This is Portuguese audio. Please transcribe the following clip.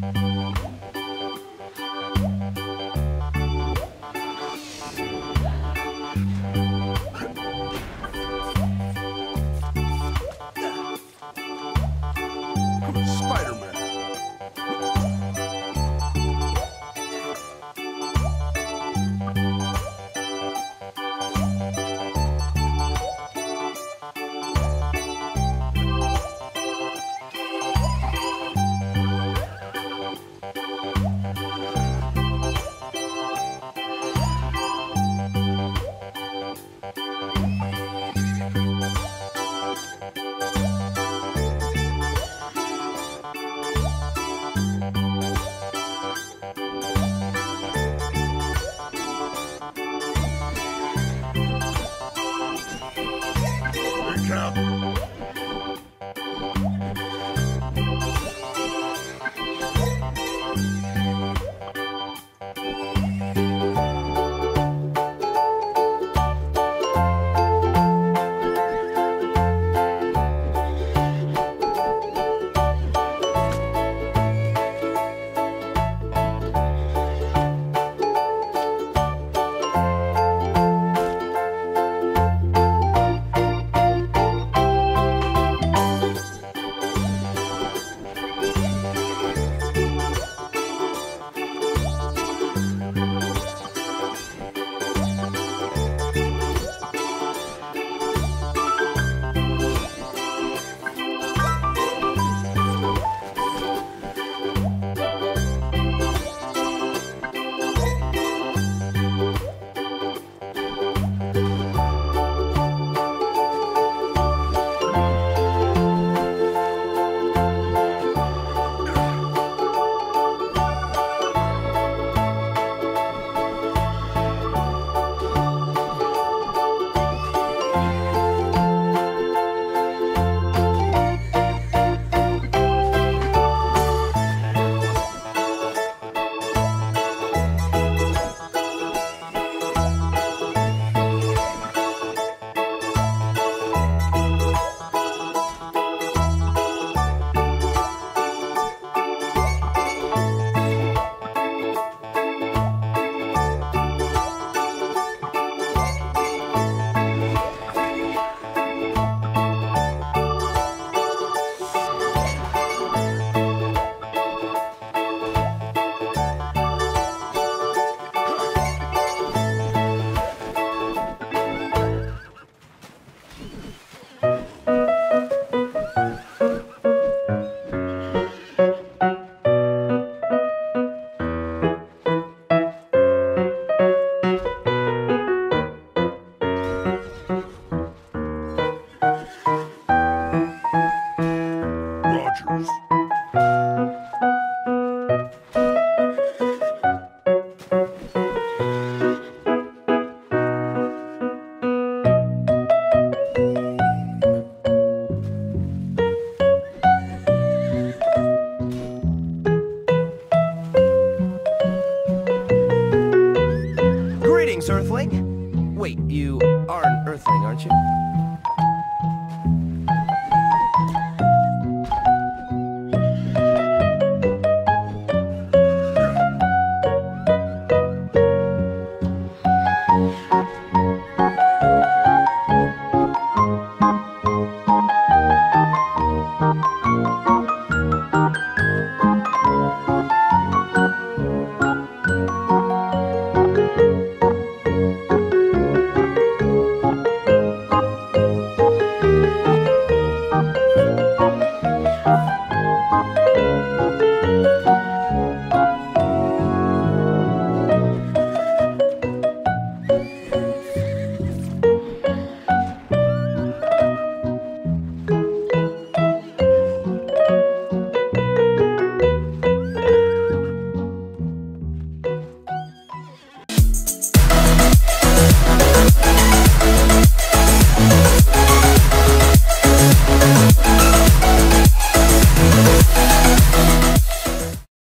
Música Bye.